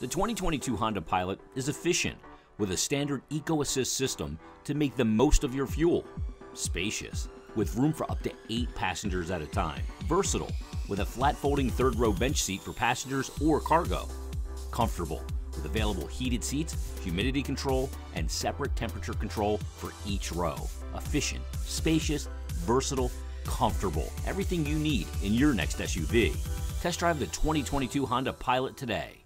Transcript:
The 2022 Honda Pilot is efficient with a standard Eco Assist system to make the most of your fuel. Spacious with room for up to 8 passengers at a time. Versatile with a flat folding third row bench seat for passengers or cargo. Comfortable with available heated seats, humidity control, and separate temperature control for each row. Efficient, spacious, versatile, comfortable. Everything you need in your next SUV. Test drive the 2022 Honda Pilot today.